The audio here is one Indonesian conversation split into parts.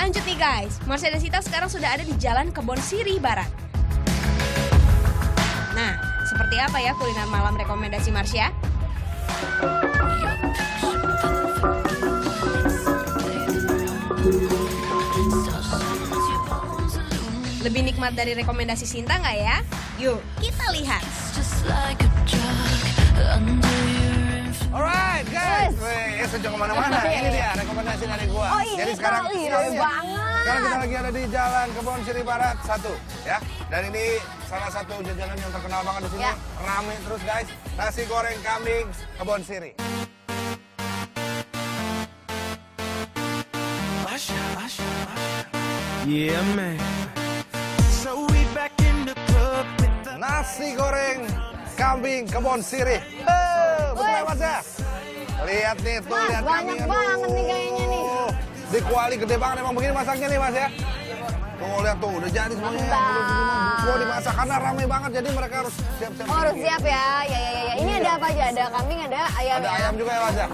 Lanjut nih guys, Marsha dan Sita sekarang sudah ada di Jalan Kebon Siri Barat. Nah, seperti apa ya kuliner malam rekomendasi Marsha? Lebih nikmat dari rekomendasi Sinta nggak ya? Yuk, kita lihat. Sejauh ke mana-mana. Ini dia rekomendasi dari gua. Oh, ini Jadi sekarang, kali, iya, iya. banget. sekarang kita lagi ada di Jalan Kebon Siri Barat satu, ya. Dan ini salah satu jajanan yang terkenal banget di sini. Ya. Rame terus guys. Nasi goreng kambing Kebon Siri. Yeah, man. So we back in the club Nasi goreng kambing Kebon Siri. Eh, betul ya mas ya? Lihat nih tuh, lihat banyak kambing. banget nih kayaknya nih. Tuh, Di kuali gede banget emang begini masaknya nih mas ya. Tuh lihat tuh udah jadi semuanya. Mantap. Gua dimasak karena ramai banget jadi mereka harus siap-siap. Oh, harus siap ya. Ya, ya, ya, ya. Ini ada apa aja? Ada kambing, ada ayam Ada ya. ayam juga ya mas ya?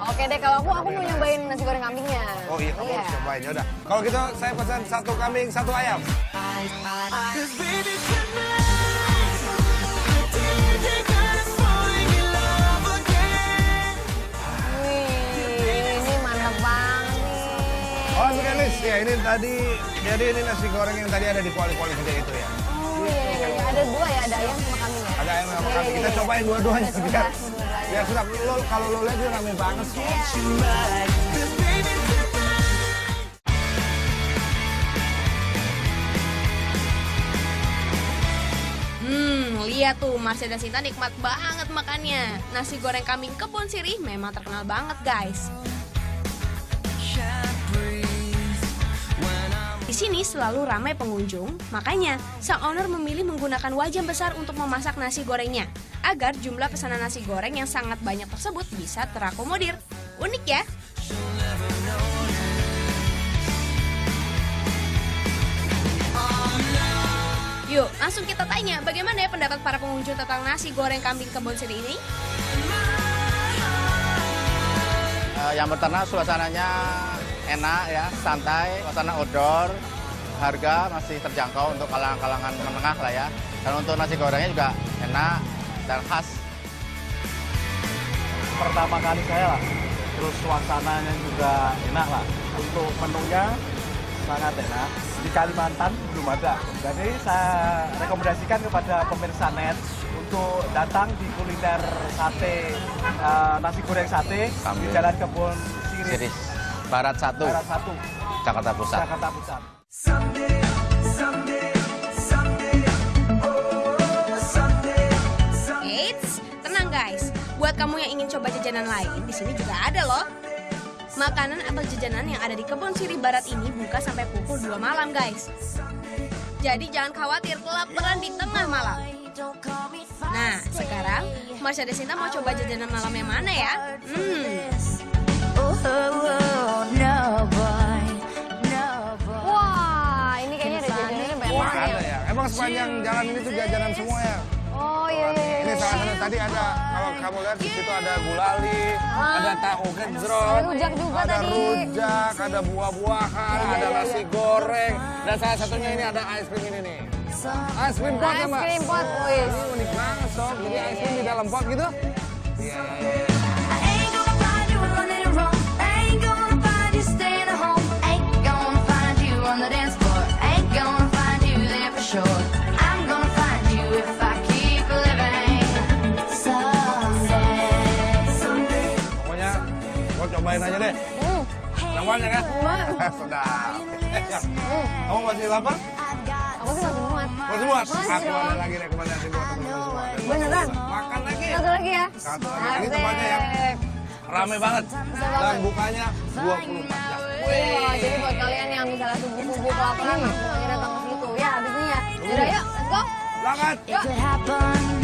Oke deh, kalau aku aku mau nyobain nasi goreng kambingnya. Oh iya kamu harus cobain ya udah. Kalau gitu saya pesan satu kambing, satu ayam. Ini tadi jadi ini nasi goreng yang tadi ada di kuali-kuali gede itu ya. Oh iya, iya, iya. Ada dua ya, ada ayam sama kambing ya. Ada ayam sama Iya, kambing. iya, Kita iya. cobain dua-duanya biar biar sedap. Lo kalau lo lihat dia ramai banget sih. Hmm, lihat tuh Marsha dan Sinta nikmat banget makannya. Nasi goreng kambing kebun sirih memang terkenal banget guys. Di sini selalu ramai pengunjung, makanya sang owner memilih menggunakan wajan besar untuk memasak nasi gorengnya, agar jumlah pesanan nasi goreng yang sangat banyak tersebut bisa terakomodir. Unik ya? Yuk, langsung kita tanya bagaimana ya pendapat para pengunjung tentang nasi goreng kambing kebun siri ini? Eh, yang pertama suasananya enak ya, santai, suasana outdoor, harga masih terjangkau untuk kalangan-kalangan menengah lah ya. Dan untuk nasi gorengnya juga enak dan khas. pertama kali saya lah. Terus suasananya juga enak lah. Untuk menunya sangat enak. Di Kalimantan belum ada. Jadi saya rekomendasikan kepada pemirsa net untuk datang di kuliner sate eh, nasi goreng sate di. Jalan Kebun Sirih Siris Barat 1, Barat 1, Jakarta Pusat. Jakarta Pusat. Someday, someday, someday Oh, Eits, tenang guys. Buat kamu yang ingin coba jajanan lain, di sini juga ada loh. Makanan atau jajanan yang ada di Kebun Siri Barat ini buka sampai pukul 2 malam guys. Jadi jangan khawatir kelaparan di tengah malam. Nah, sekarang Marsha dan Sinta mau coba jajanan malam yang mana ya? Hmm, sepanjang jalan ini tuh jajanan semua ya. Oh iya, iya, iya. Ini salah satu tadi ada kalau kamu lihat di situ ada gulali, ada tahu gejrot, Ada rujak juga ada tadi. rujak, ada buah-buahan, Iya, ada iya, nasi goreng, dan salah satunya ini ada es krim ini nih. Es krim pot ya Es mbak? krim pot, wih. Ini unik banget sob, jadi es krim di dalam pot gitu. Iya, iya, gua cobain aja deh. Hmm, kan? Sedap. Kamu masih lapar? Aku sih masih muat. Masih muat? Aku ada lagi rekomendasi buat teman-teman semua. Beneran? Makan lagi. Satu lagi ya. Satu lagi. Ini tempatnya yang rame banget. Dan bukanya 24 jam. Wah, jadi buat kalian yang misalnya subuh-subuh kelaparan langsung aja datang ke situ. Ya, habis ini ya. Yaudah, yuk, let's go. Berangkat! Happen.